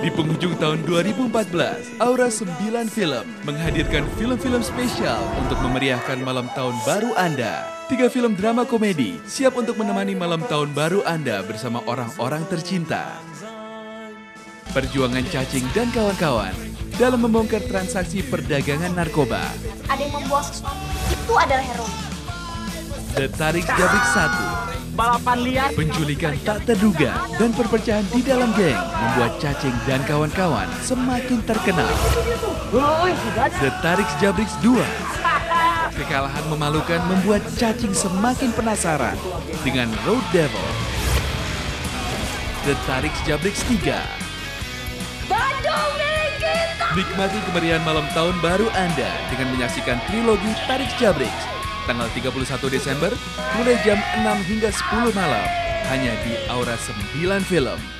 Di penghujung tahun 2014, Aura 9 Film menghadirkan film-film spesial untuk memeriahkan malam tahun baru Anda. Tiga film drama komedi siap untuk menemani malam tahun baru Anda bersama orang-orang tercinta. Perjuangan cacing dan kawan-kawan dalam membongkar transaksi perdagangan narkoba. Ada yang membuang sesuatu, itu adalah heroin. The Tarik Jabrik 1 balapan liar, Penculikan tak terduga dan perpecahan di dalam geng membuat Cacing dan kawan-kawan semakin terkenal. The Tarik Jabrix 2 Kekalahan memalukan membuat Cacing semakin penasaran dengan Road Devil. The Tarik Jabrix 3 Bandung milik kita! Nikmati kemeriahan malam tahun baru Anda dengan menyaksikan trilogi Tarik Jabrix tanggal 31 Desember mulai jam 6 hingga 10 malam hanya di Aura 9 Film.